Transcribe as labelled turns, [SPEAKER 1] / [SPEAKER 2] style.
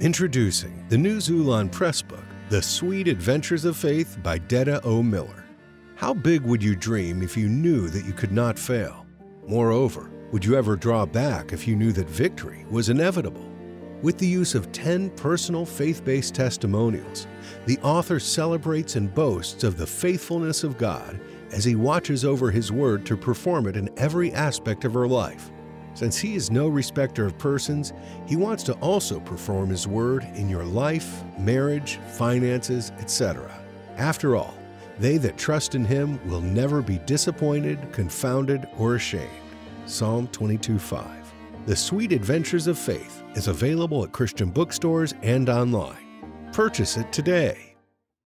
[SPEAKER 1] Introducing the new Xulon Press book, The Sweet Adventures of Faith by Deta O. Miller. How big would you dream if you knew that you could not fail? Moreover, would you ever draw back if you knew that victory was inevitable? With the use of 10 personal faith based testimonials, the author celebrates and boasts of the faithfulness of God as he watches over his word to perform it in every aspect of her life. Since he is no respecter of persons, he wants to also perform his word in your life, marriage, finances, etc. After all, they that trust in him will never be disappointed, confounded, or ashamed. Psalm 22 5. The Sweet Adventures of Faith is available at Christian bookstores and online. Purchase it today.